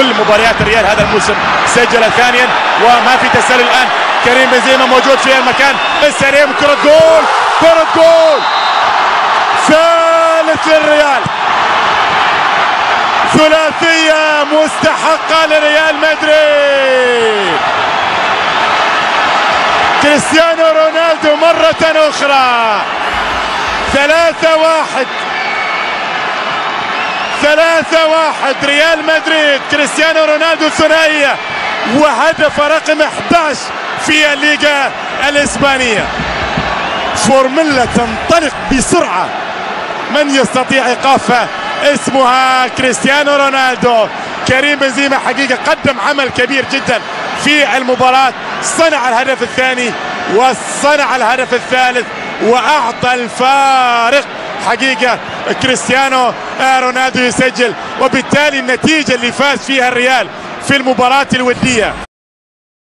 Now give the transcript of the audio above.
كل مباريات الريال هذا الموسم سجل ثانيا وما في تسلل الآن. كريم بنزيما موجود في المكان. السريع كرة جول كرة جول. ثالث للريال. ثلاثية مستحقة لريال مدريد. كريستيانو رونالدو مرة أخرى. ثلاثة واحد. ثلاثة واحد ريال مدريد كريستيانو رونالدو ثنائية وهدف رقم 11 في الليغا الإسبانية. فورمولا تنطلق بسرعة. من يستطيع إيقافها اسمها كريستيانو رونالدو؟ كريم بنزيما حقيقة قدم عمل كبير جدا في المباراة. صنع الهدف الثاني وصنع الهدف الثالث وأعطى الفارق حقيقة كريستيانو رونالدو يسجل وبالتالي النتيجة اللي فاز فيها الريال في المباراة الودية.